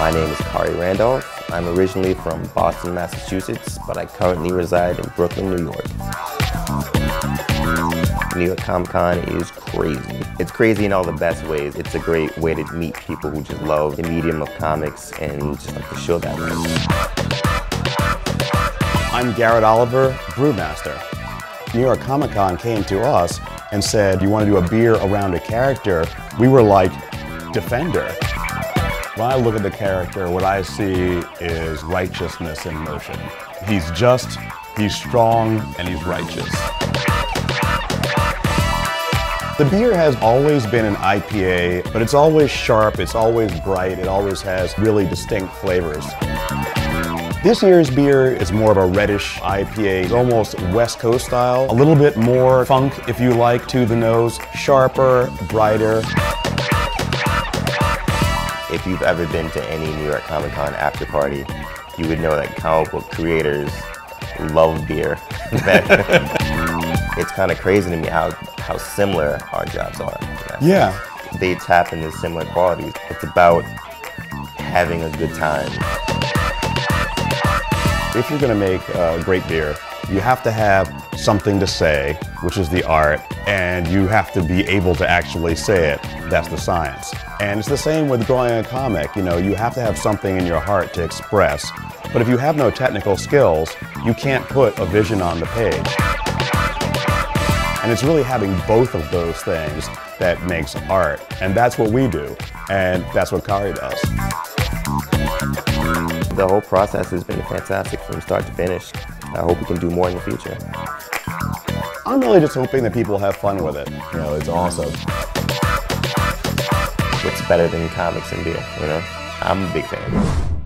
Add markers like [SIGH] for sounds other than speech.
My name is Khary Randolph. I'm originally from Boston, Massachusetts, but I currently reside in Brooklyn, New York. New York Comic Con is crazy. It's crazy in all the best ways. It's a great way to meet people who just love the medium of comics and just like to show that. I'm Garrett Oliver, brewmaster. New York Comic Con came to us and said, you want to do a beer around a character? We were like, Defender. When I look at the character, what I see is righteousness in motion. He's just, he's strong, and he's righteous. The beer has always been an IPA, but it's always sharp, it's always bright, it always has really distinct flavors. This year's beer is more of a reddish IPA, it's almost West Coast style, a little bit more funk, if you like, to the nose, sharper, brighter. If you've ever been to any New York Comic Con after party, you would know that comic book creators love beer. [LAUGHS] it's kind of crazy to me how, how similar our jobs are. Yeah. They tap into similar qualities. It's about having a good time. If you're going to make a great beer, you have to have something to say, which is the art, and you have to be able to actually say it. That's the science. And it's the same with drawing a comic. You know, you have to have something in your heart to express. But if you have no technical skills, you can't put a vision on the page. And it's really having both of those things that makes art. And that's what we do. And that's what Khary does. The whole process has been fantastic from start to finish. I hope we can do more in the future. I'm really just hoping that people have fun with it. You know, it's awesome. What's better than comics and beer, you know? I'm a big fan.